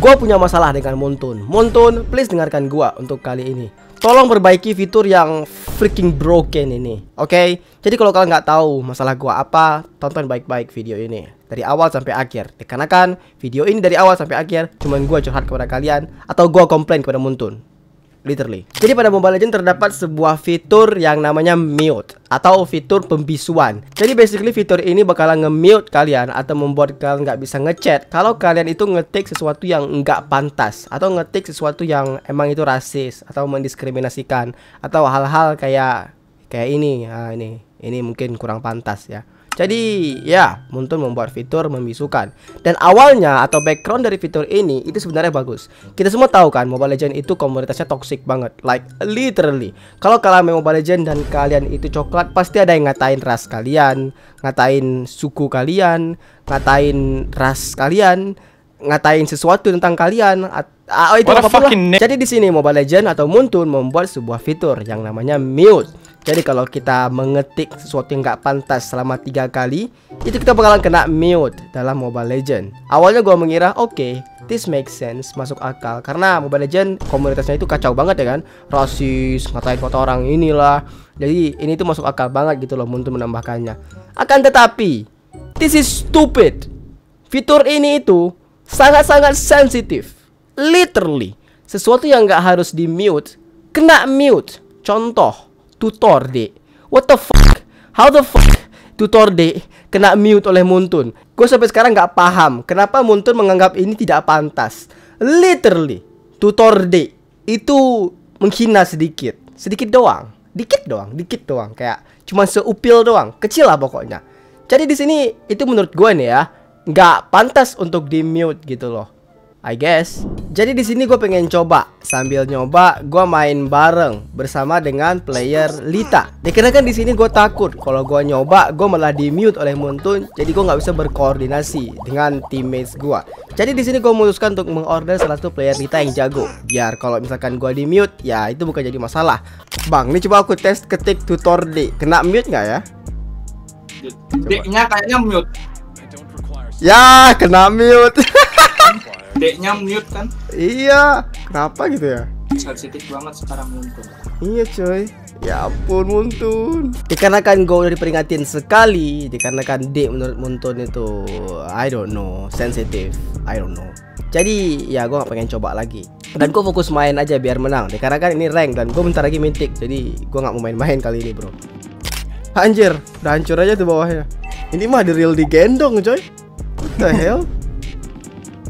Gua punya masalah dengan Montun. Montun, please dengarkan gua untuk kali ini. Tolong perbaiki fitur yang freaking broken ini. Oke? Okay? Jadi kalau kalian nggak tahu masalah gua apa, tonton baik-baik video ini dari awal sampai akhir. Dikarenakan video ini dari awal sampai akhir cuman gua curhat kepada kalian atau gua komplain kepada Montun literally. Jadi pada Mobile Legends terdapat sebuah fitur yang namanya mute atau fitur pembisuan. Jadi basically fitur ini bakalan nge-mute kalian atau membuat kalian nggak bisa ngechat kalau kalian itu ngetik sesuatu yang nggak pantas atau ngetik sesuatu yang emang itu rasis atau mendiskriminasikan atau hal-hal kayak kayak ini. Nah, ini ini mungkin kurang pantas ya. Jadi ya, Muntun membuat fitur membisukan. Dan awalnya atau background dari fitur ini itu sebenarnya bagus. Kita semua tahu kan Mobile Legend itu komunitasnya toxic banget, like literally. Kalau kalian main Mobile Legend dan kalian itu coklat, pasti ada yang ngatain ras kalian, ngatain suku kalian, ngatain ras kalian, ngatain sesuatu tentang kalian. Oh, itu apa Jadi di sini Mobile Legend atau Muntun membuat sebuah fitur yang namanya mute jadi kalau kita mengetik sesuatu yang nggak pantas selama tiga kali, itu kita bakalan kena mute dalam Mobile Legend. Awalnya gue mengira, oke, okay, this makes sense, masuk akal. Karena Mobile Legend komunitasnya itu kacau banget ya kan, rasis, ngatain kota orang inilah. Jadi ini tuh masuk akal banget gitu loh untuk menambahkannya. Akan tetapi, this is stupid. Fitur ini itu sangat-sangat sensitif. Literally, sesuatu yang nggak harus di mute, kena mute. Contoh, tutor dek What the fuck? How the fuck tutor dek kena mute oleh Muntun? Gue sampai sekarang nggak paham Kenapa Muntun menganggap ini tidak pantas. Literally Tutor dek Itu menghina sedikit. Sedikit doang. Dikit doang Dikit doang. Kayak cuma seupil doang. Kecil lah pokoknya. Jadi di sini itu menurut gue nih ya nggak pantas untuk di mute gitu loh I guess. Jadi di sini gue pengen coba sambil nyoba gue main bareng bersama dengan player Lita. Dikarenakan di sini gue takut kalau gue nyoba gue malah di mute oleh Muntun, jadi gue nggak bisa berkoordinasi dengan teammates gue. Jadi di sini gue memutuskan untuk mengorder salah satu player Lita yang jago. Biar kalau misalkan gue di mute, ya itu bukan jadi masalah. Bang, ini coba aku tes ketik tutor D, kena mute nggak ya? D-nya kayaknya mute. Ya, kena mute. D-nya mute kan? Iya, kenapa gitu ya? Sensitif banget sekarang Muntun. Iya coy. Ya ampun Muntun Dikarenakan gue udah diperingatin sekali Dikarenakan D menurut Muntun itu I don't know Sensitif I don't know Jadi ya gue gak pengen coba lagi Dan gue fokus main aja biar menang Dikarenakan ini rank Dan gue bentar lagi mintik Jadi gue gak mau main-main kali ini bro Anjir Udah hancur aja tuh bawahnya Ini mah the real digendong coy What the hell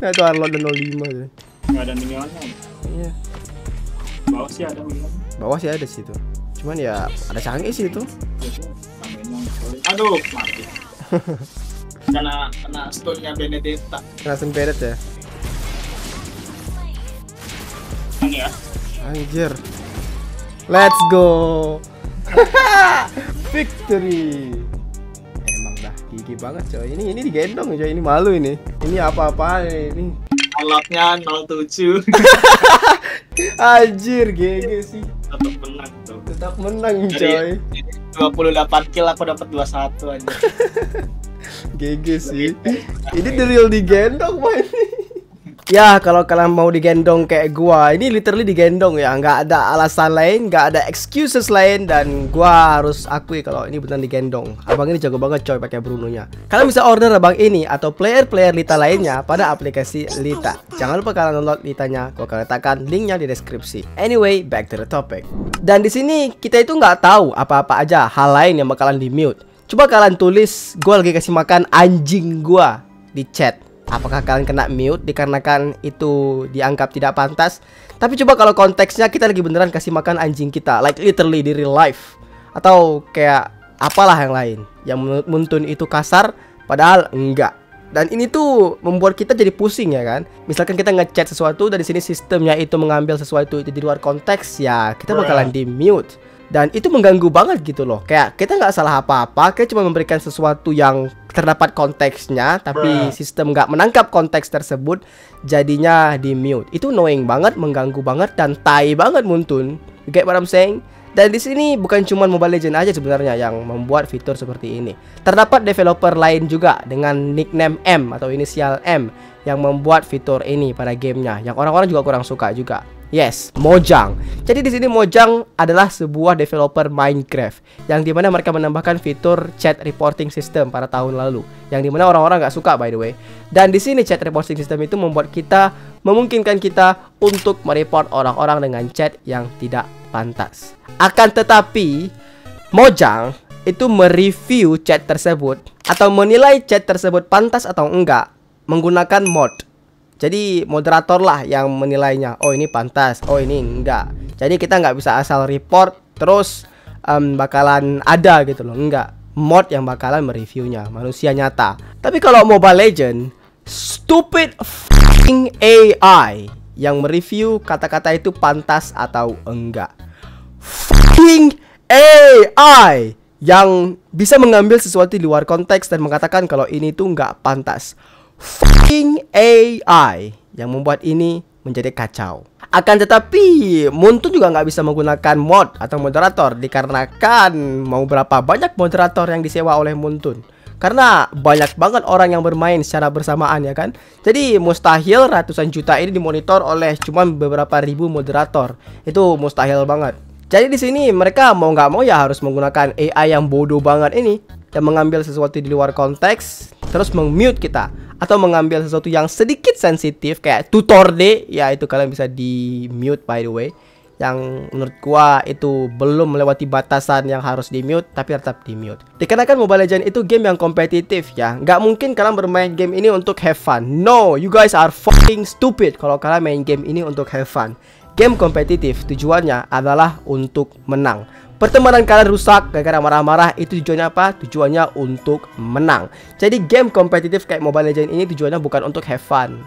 Nah itu Arlo dan 05 tuh. Gak ada minionnya. Iya. Bawah sih ada minion. Bawah sih ada sih tuh. Cuman ya ada canggih sih itu. Aduh, mati. Karena kena stone-nya Benedetta. Kena stun Benet ya. Ini ya. Anjir. Let's go. Victory gigi banget coy. Ini ini digendong coy. Ini malu ini. Ini apa-apa ini. Alatnya 07 anjir GG sih. Tetap menang tuh tetap menang coy. 28 kill aku dapat 21 aja GG sih. Ini the real digendong mah ini Ya kalau kalian mau digendong kayak gua Ini literally digendong ya. Nggak ada alasan lain nggak ada excuses lain Dan gua harus akui kalau ini benar digendong. Abang ini jago banget coy pakai Bruno nya Kalian bisa order abang ini Atau player-player Lita lainnya Pada aplikasi Lita. Jangan lupa kalian download Litanya Gua akan letakkan linknya di deskripsi. Anyway back to the topic. Dan di sini kita itu nggak tahu apa-apa aja hal lain yang bakalan di mute Coba kalian tulis Gua lagi kasih makan anjing gua di chat Apakah kalian kena mute dikarenakan itu dianggap tidak pantas? Tapi coba kalau konteksnya kita lagi beneran kasih makan anjing kita, like literally di real life, atau kayak apalah yang lain yang muntun itu kasar, padahal enggak. Dan ini tuh membuat kita jadi pusing ya kan. Misalkan kita ngechat sesuatu dari sini sistemnya itu mengambil sesuatu itu di luar konteks ya kita bakalan di mute dan itu mengganggu banget gitu loh kayak kita nggak salah apa-apa kayak cuma memberikan sesuatu yang terdapat konteksnya tapi Bruh. sistem nggak menangkap konteks tersebut jadinya di mute itu annoying banget mengganggu banget dan tai banget muntun you get what I'm saying dan di sini bukan cuma Mobile Legend aja sebenarnya yang membuat fitur seperti ini. Terdapat developer lain juga dengan nickname M atau inisial M yang membuat fitur ini pada gamenya yang orang-orang juga kurang suka juga. Yes, Mojang. Jadi di sini Mojang adalah sebuah developer Minecraft yang di mana mereka menambahkan fitur chat reporting system pada tahun lalu, yang di mana orang-orang nggak suka by the way. Dan di sini chat reporting system itu membuat kita memungkinkan kita untuk mereport orang-orang dengan chat yang tidak pantas. Akan tetapi Mojang itu mereview chat tersebut atau menilai chat tersebut pantas atau enggak menggunakan mod jadi moderator lah yang menilainya. Oh ini pantas, oh ini enggak. Jadi kita nggak bisa asal report terus um, bakalan ada gitu loh. Enggak. Mod yang bakalan mereviewnya manusia nyata. Tapi kalau Mobile Legend, stupid fucking AI yang mereview kata-kata itu pantas atau enggak. Fucking AI yang bisa mengambil sesuatu di luar konteks dan mengatakan kalau ini tuh nggak pantas fucking AI yang membuat ini menjadi kacau. Akan tetapi, Muntun juga nggak bisa menggunakan mod atau moderator dikarenakan mau berapa banyak moderator yang disewa oleh Muntun. Karena banyak banget orang yang bermain secara bersamaan ya kan. Jadi mustahil ratusan juta ini dimonitor oleh cuma beberapa ribu moderator. Itu mustahil banget. Jadi di sini mereka mau nggak mau ya harus menggunakan AI yang bodoh banget ini dan mengambil sesuatu di luar konteks terus meng-mute kita atau mengambil sesuatu yang sedikit sensitif kayak tutor D ya itu kalian bisa di mute by the way yang menurut gua itu belum melewati batasan yang harus di mute tapi tetap di mute. Dikarenakan Mobile Legends itu game yang kompetitif ya, nggak mungkin kalian bermain game ini untuk have fun. No, you guys are fucking stupid kalau kalian main game ini untuk have fun. Game kompetitif tujuannya adalah untuk menang. Pertemanan kalian rusak gara-gara marah-marah itu tujuannya apa? Tujuannya untuk menang. Jadi game kompetitif kayak Mobile Legends ini tujuannya bukan untuk have fun.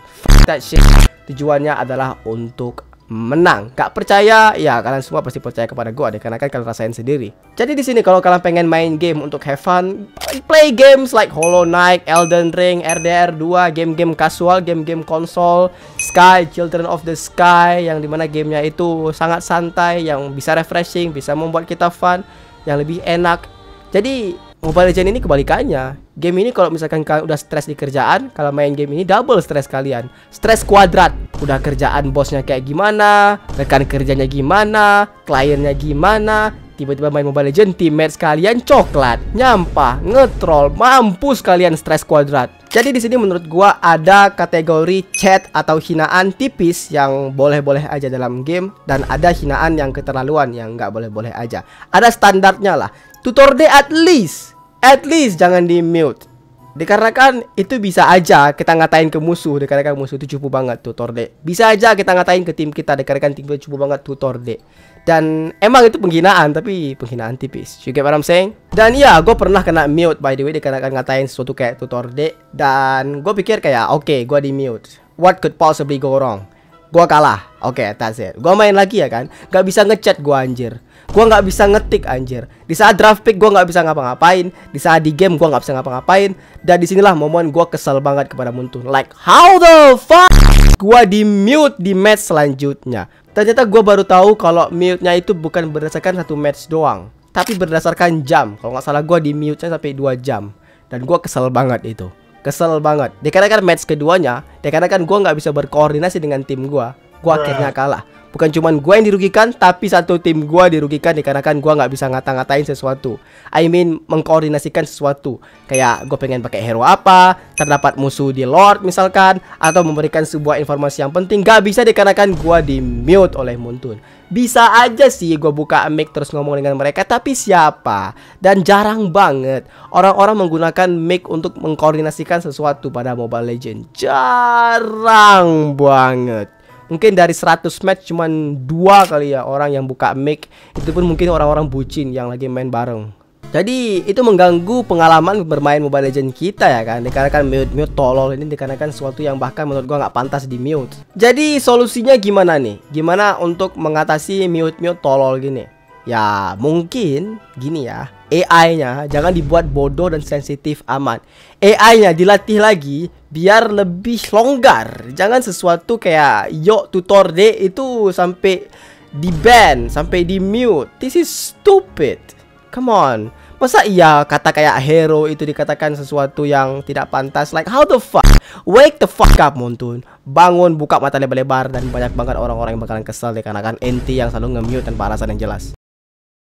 that shit. Tujuannya adalah untuk menang. Gak percaya? Ya kalian semua pasti percaya kepada gue deh karena kan kalian rasain sendiri. Jadi di sini kalau kalian pengen main game untuk have fun, play games like Hollow Knight, Elden Ring, RDR 2, game-game casual, game-game konsol, Sky, Children of the Sky yang di mana gamenya itu sangat santai, yang bisa refreshing, bisa membuat kita fun, yang lebih enak. Jadi Mobile Legends ini kebalikannya. Game ini kalau misalkan kalian udah stres di kerjaan, kalau main game ini double stres kalian. Stres kuadrat. Udah kerjaan bosnya kayak gimana, rekan kerjanya gimana, kliennya gimana, tiba-tiba main Mobile Legends, teammates kalian coklat, nyampah, ngetrol, mampus kalian stres kuadrat. Jadi di sini menurut gua ada kategori chat atau hinaan tipis yang boleh-boleh aja dalam game dan ada hinaan yang keterlaluan yang nggak boleh-boleh aja. Ada standarnya lah. Tutor D at least at least jangan di mute. Dikarenakan itu bisa aja kita ngatain ke musuh Dikarenakan musuh itu cupu banget tutor D Bisa aja kita ngatain ke tim kita Dikarenakan tim kita cupu banget tutor D Dan emang itu penghinaan Tapi penghinaan tipis. You get what I'm saying? Dan iya gue pernah kena mute by the way Dikarenakan ngatain sesuatu kayak tutor D Dan gue pikir kayak oke okay, gue di mute. What could possibly go wrong? Gue kalah. Oke okay, that's it. Gue main lagi ya kan? Gak bisa ngechat gue anjir Gua nggak bisa ngetik anjir. Di saat draft pick gua nggak bisa ngapa-ngapain. Di saat di game gua nggak bisa ngapa-ngapain. Dan di sinilah momen gua kesel banget kepada Muntun. Like how the fuck gua di mute di match selanjutnya. Ternyata gua baru tahu kalau mute-nya itu bukan berdasarkan satu match doang, tapi berdasarkan jam. Kalau nggak salah gua di mute-nya sampai 2 jam. Dan gua kesel banget itu. Kesel banget. Dikarenakan match keduanya, dikarenakan gua nggak bisa berkoordinasi dengan tim gua, gua akhirnya kalah bukan cuma gue yang dirugikan tapi satu tim gue dirugikan dikarenakan gue nggak bisa ngata-ngatain sesuatu. I mean mengkoordinasikan sesuatu. Kayak gue pengen pakai hero apa terdapat musuh di lord misalkan atau memberikan sebuah informasi yang penting gak bisa dikarenakan gue di mute oleh Muntun. Bisa aja sih gue buka mic terus ngomong dengan mereka tapi siapa? Dan jarang banget orang-orang menggunakan mic untuk mengkoordinasikan sesuatu pada Mobile Legend jarang banget mungkin dari 100 match cuman dua kali ya orang yang buka mic. Itu pun mungkin orang-orang bucin yang lagi main bareng. Jadi itu mengganggu pengalaman bermain Mobile Legends kita ya kan. Dikarenakan mute-mute tolol ini dikarenakan sesuatu yang bahkan menurut gua nggak pantas di mute. Jadi solusinya gimana nih? Gimana untuk mengatasi mute-mute tolol gini? Ya mungkin gini ya AI-nya jangan dibuat bodoh dan sensitif amat AI-nya dilatih lagi biar lebih longgar. Jangan sesuatu kayak yo tutor D itu sampai di ban, sampai di mute. This is stupid. Come on. Masa iya kata kayak hero itu dikatakan sesuatu yang tidak pantas? Like how the fuck? Wake the fuck up Montun. Bangun, buka mata lebar-lebar dan banyak banget orang-orang yang bakalan kesel deh karena kan enti yang selalu nge-mute tanpa alasan yang jelas.